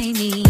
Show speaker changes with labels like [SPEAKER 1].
[SPEAKER 1] 你。Roses,